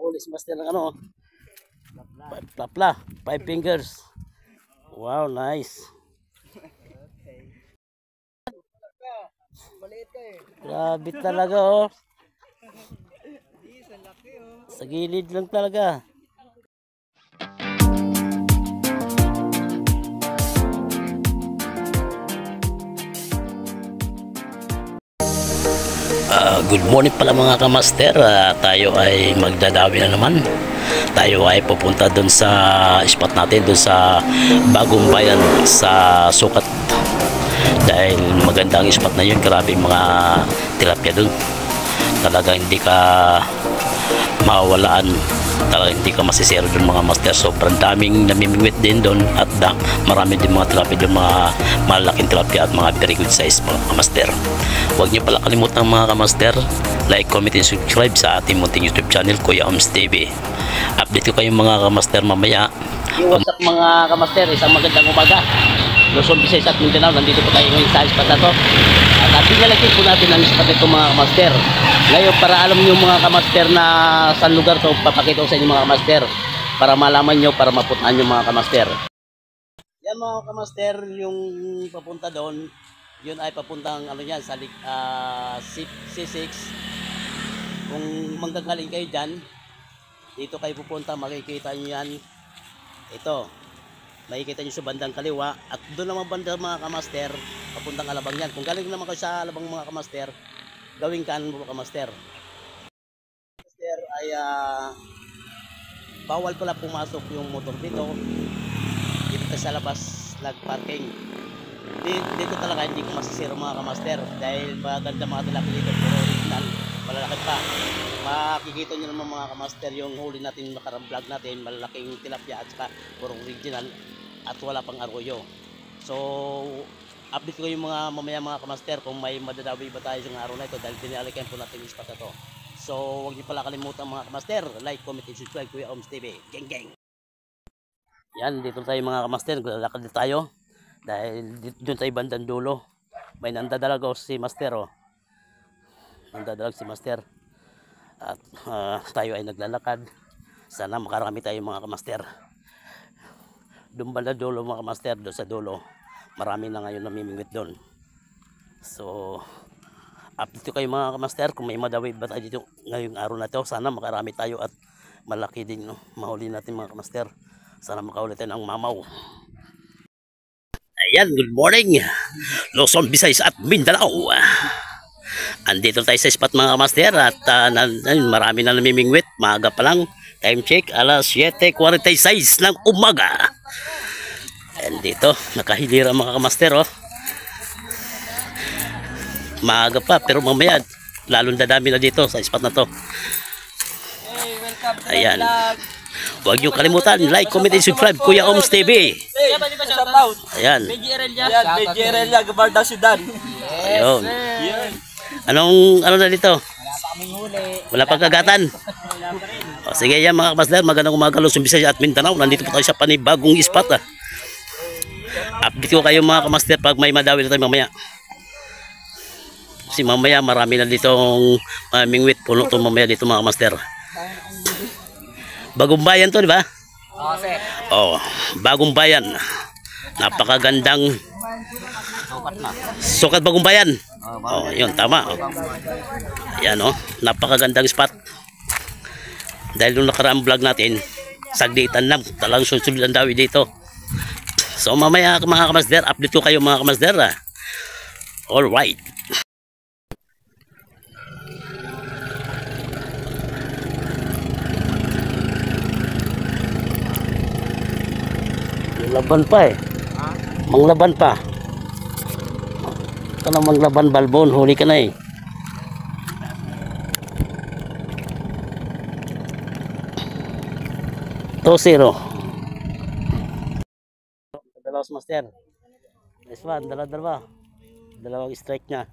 Nakahuli si Master ng ano. Plapla. Five fingers. Wow, nice. Maliit ka eh. Grabe talaga oh. Sa gilid lang talaga. Ah, good morning pala mga kamaster. Ah, tayo ay magdadawi na naman. Tayo ay pupunta doon sa spot natin, doon sa bagong bayan sa Sukat. Dahil maganda ang spot na yun. Grabe mga tilapia doon. Talaga hindi ka mawalaan talaga hindi ka masisero doon mga master. Sobrang daming namimingwit din doon at da, marami din mga tilapia doon mga malaking tilapia at mga very good size mga kamaster huwag niyo pala kalimutan mga kamaster like, comment, and subscribe sa ating munting youtube channel Kuya Oms TV update ko kayong mga kamaster mamaya. What's up mga kamaster? Isang magandang umaga Luzon, Visayas at Mindanao. Nandito po tayo ngayon sa spot na to. At uh, pinalagay po natin ang spot nito mga kamaster. Ngayon para alam niyo mga kamaster na saan lugar to papakita ko sa inyo mga kamaster. Para malaman niyo para maputaan niyo mga kamaster. Yan mga kamaster yung papunta doon yun ay papuntang ano yan sa lik- ah, C- C6 kung manggagaling kayo dyan dito kayo pupunta makikita niyo yan. Ito makikita nyo sa bandang kaliwa at doon naman banda mga kamaster papuntang alabang yan. Kung galing naman kayo sa alabang mga kamaster gawing kanan mo kamaster? Kamaster ay ah, bawal pala pumasok yung motor dito. Dito sa labas lag parking dito, dito talaga hindi ko masisira mga kamaster dahil maganda mga tilapia dito puro original malalaki pa. Makikita nyo naman mga kamaster yung huli natin nakarang vlog natin malalaking tilapia at saka puro original at wala pang arroyo. So update ko yung mga mamaya mga kamaster kung may madadawi ba tayo sa araw na ito dahil dinalikan po natin yung spot to. So huwag niyo pala kalimutan mga kamaster like, comment, and subscribe Kuya Oms TV geng geng yan dito tayo mga kamaster. Lalakad tayo. Dahil doon tayo bandang dulo. May nandadalag si master oh. Nandadalag si master. At ah, tayo ay naglalakad. Sana makarami tayo mga kamaster doon banda dulo mga kamaster doon sa dulo. Marami na ngayon namimingwit doon. So update ko kayo mga kamaster kung may madawi ba tayo dito ngayong araw na to. Sana makarami tayo at malaki din no? mahuli natin mga kamaster sana makahuli tayo ng mamaw. Ayan good morning. Luzon, Visayas at Mindanao. Andito tayo sa spot mga kamaster at ah, na, na- marami na namimingwit. Maaga pa lang. Time check alas 7.46 ng umaga and dito nakahilira mga kamaster oh maaga pa pero mamaya lalong dadami na dito sa spot na to Ayan. huwag niyo kalimutan like, comment, and subscribe Kuya Oms TV ayan BGRL niya. Yan, BGRL niya, Gabarda Sudan. ayun anong ano na dito Wala pang kagatan. O, sige yan mga kapasler, magandang umaga Luzon, Visayas at Mindanao. Nandito po tayo sa panibagong spot. Ah. Update ko kayo mga kamaster pag may madawi na tayo mamaya. Kasi mamaya marami na ditong uh, mingwit puno to mamaya dito mga kamaster. Bagong bayan to, di ba? Oh, bagong bayan. Napakagandang sukat bagong bayan. Oh, yun tama. Oh. Yan oh, napakagandang spot. Dahil nung nakaraang vlog natin, saglitan lang, talagang susunod ang dawi dito. So mamaya mga kamasder, update ko kayo mga kamasder. Ah. Alright. Laban pa eh. Manglaban pa. Ito na manglaban balbon, huli ka na eh. Two zero. Dalawa sa master. Nice one, dalawa dalawa. Dalawang strike niya.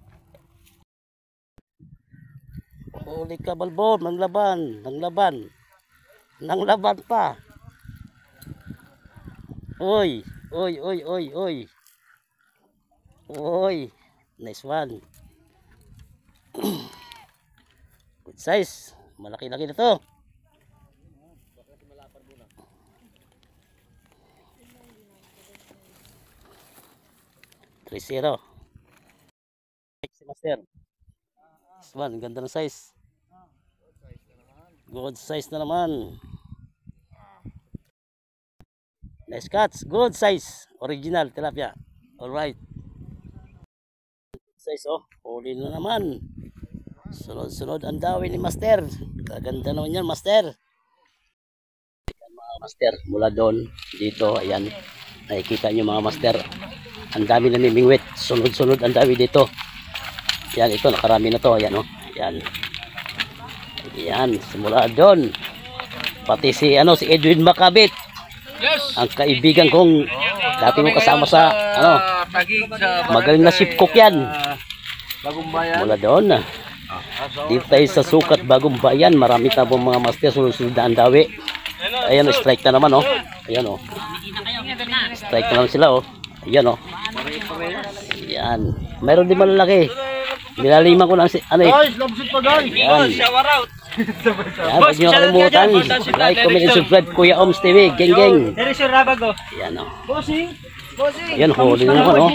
Huli ka balbon, manglaban, nanglaban. Nanglaban pa. Uy, uy, uy, uy, uy. Uy, nice one. Good size. Malaki-laki na to. 3-0. Si Master. This one, ganda ng size. Good size na naman. Nice cuts. Good size. Original tilapia. Alright. Size oh. Huli na naman. Sunod-sunod ang dawi ni Master. Kaganda naman yan, Master. Mga Master, mula doon, dito, ayan. Nakikita nyo mga Master. Ang dami na mimingwit. Sunod-sunod ang dawi dito. Yan, ito, nakarami na to. Ayan, oh. Ayan. Ayan, simula doon. Pati si, ano, si Edwin Macabit. Yes. Ang kaibigan kong dati ko kasama sa, ano, sa magaling na ship cook yan. Mula doon na. Dito tayo sa sukat bagong bayan. Marami tabong mga master sunod-sunod na ang dawi. Ayan, oh, strike na naman, oh. Ayan, oh. Strike na naman sila, oh. Ayan, oh. Ayan. Mayroon din malalaki. Nilaliman ko lang si, ano eh. Guys, labsit pa guys. Ayan. Shower out. Ayan, huwag niyo kalimutan. Like, comment, and subscribe. Kuya Oms TV. Geng, geng. There is your rabago. Ayan, oh. Bossing. Bossing. Ayan, huli na naman, oh.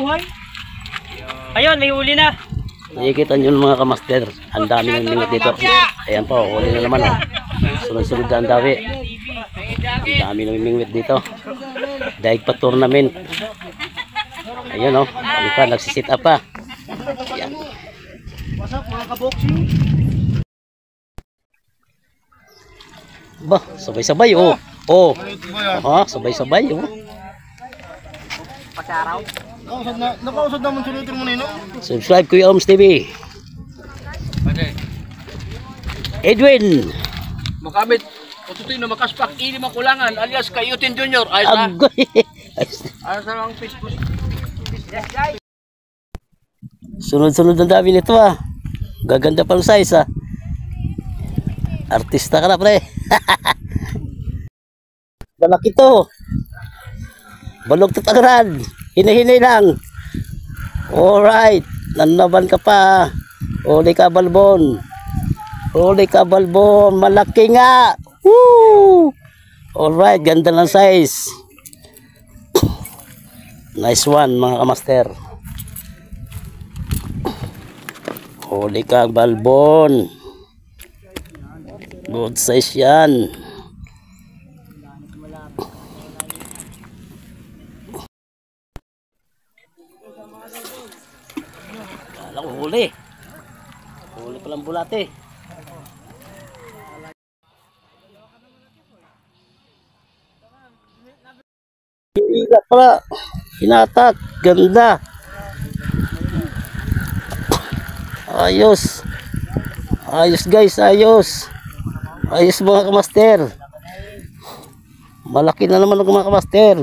Ayun, may huli na. Nakikita nyo mga kamaster, ang dami ng minute dito. Ayan po, huli na naman oh. Sunod-sunod na ang dami. Ang dami ng mingwit dito. Daig pa tournament. Ayan oh, ano pa, nagsisit up pa. Ayan. What's up mga kaboxing? Ba, sabay-sabay oh. Oh, ha, sabay-sabay oh. Nakausad na, nakausad naman si Little Monino. Subscribe Kuya Oms TV. Edwin, Makabit. Kututoy na makaspak. Ini makulangan alias Kayutin Junior. Ayos na. agoy. Ayos na lang Facebook. Sunod-sunod ang dami nito ah. Gaganda pang size ah. Artista ka na pre. Balaki to. Balog tatagaran. Hinahinay lang. Alright. Nanaban ka pa. Uli ka balbon. Uli ka balbon. Malaki nga. Woo! Alright. Ganda ng size. Nice one mga kamaster. Huli ka balbon. Good size yan. Kala ko huli. Huli palang bulate. Hila pala. Hinatak. Ganda. Ayos. Ayos guys, ayos. Ayos mga kamaster. Malaki na naman ang mga kamaster.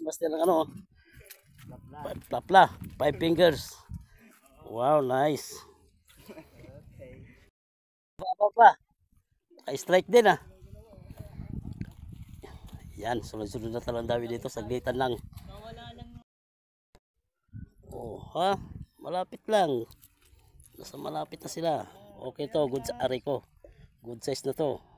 Master ng ano. Plapla. Five fingers. Wow, nice. Pa, pa, pa. Naka-strike din ah. Yan, sunod-sunod na talang dawi dito. Saglitan lang. Oh, ha? Malapit lang. Nasa malapit na sila. Okay to, good sa ari ko. Good size na to.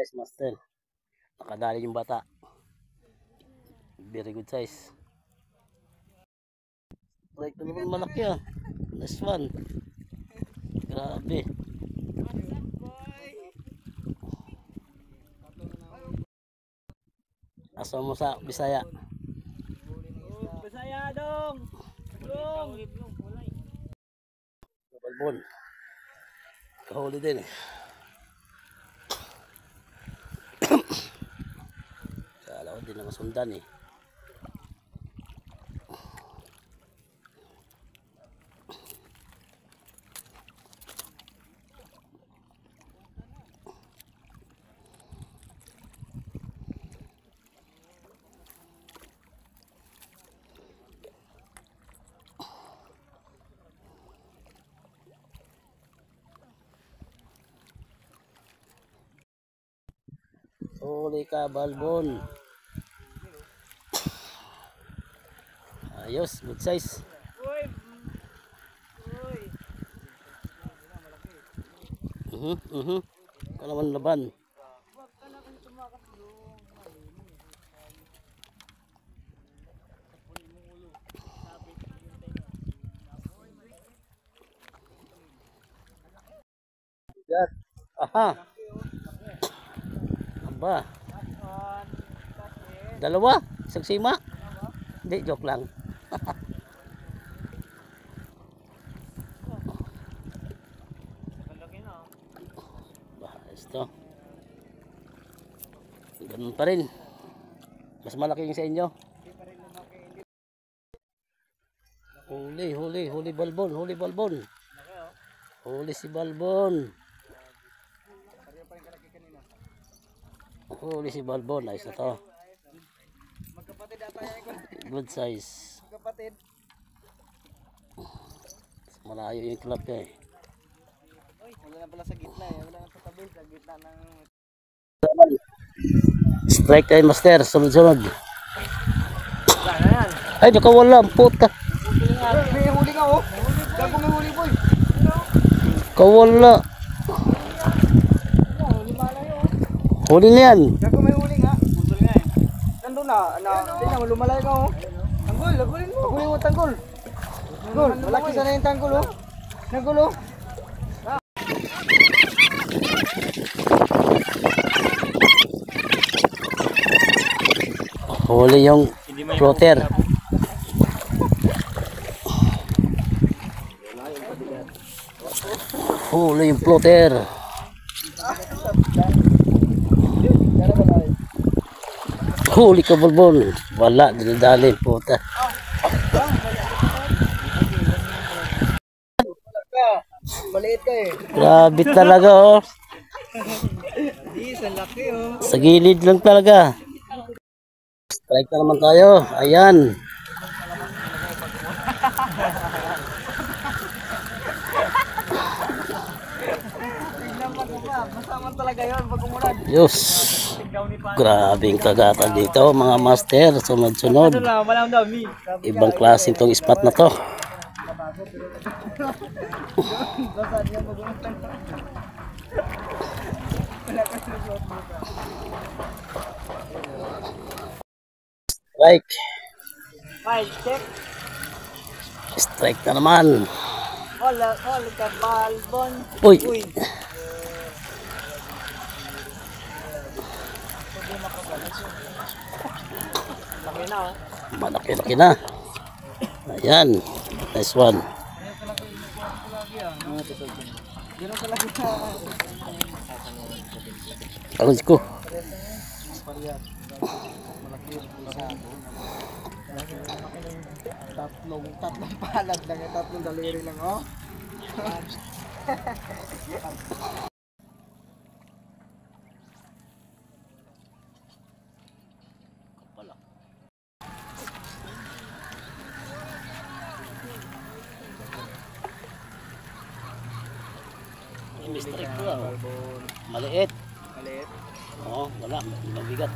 Guys, master. Nakadali yung bata. Very good size. Like na naman malaki ah. Nice one. Grabe. Asa mo sa Bisaya? Bisaya dong. Dong. Balbon. Kahuli din eh. sundan eh. Uli ka, Balbon. Ayos, good size. Uy. Uy. Mhm, mhm. Ikaw naman laban. Yan. Aha. Aba. Dalawa? Isang sima? Hindi, joke lang. Malaki na. Bahas to. Ganun pa rin. Mas malaki yung sa inyo. Huli, huli, huli balbon, huli balbon. Huli si balbon. Huli si balbon, ayos na to. Good size. Magkapatid. Malayo yung club ka eh. Uy, wala na pala sa gitna eh. Wala na sa tabi. Sa gitna ng... Strike kay master, sunod-sunod. Wala. Ay, nakawala, ang puta. May huli ka oh. Gago may huli boy. Kawala. Huli na yan. Gago may huli nga. Putol nga eh. Nandun na. na tingnan mo, lumalay ka oh. Lagulin mo. Lagulin mo tanggol. Tanggol, malaki sana yung tanggol oh. Tanggol oh. Huli yung floater. Huli yung floater. Huli ka bulbul. Wala, dinadali puta. Maliit ka eh. Grabe talaga oh. Sa gilid lang talaga. Strike na naman tayo. Ayan. Diyos. Grabing kagatan dito mga master. Sunod-sunod. dami. Ibang klase itong spot na to. Strike. Five, check. Strike na naman. Wala, wala ka balbon. Uy. Uy. Laki na oh. Malaki-laki na. Ayan. Nice one. Pagod ko. Tatlong, tatlong palad lang tatlong daliri lang oh. May strike ko ah. Maliit. Maliit. Oo, wala. Mabigat.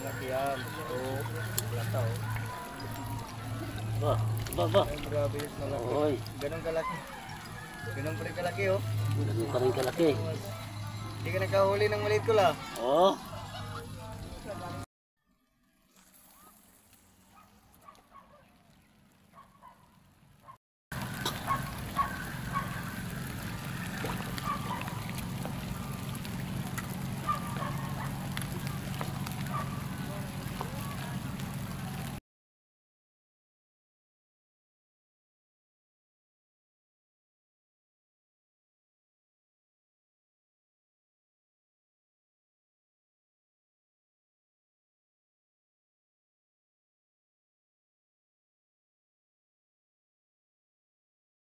Malaki yan. Oo. Lata oh. Ba, ba, ba. Ay, grabe yung malaki. Oy, Ganun kalaki. Ganun pa rin kalaki oh. ganun pa rin kalaki. Hindi ka nagkahuli ng maliit ko la. Oo,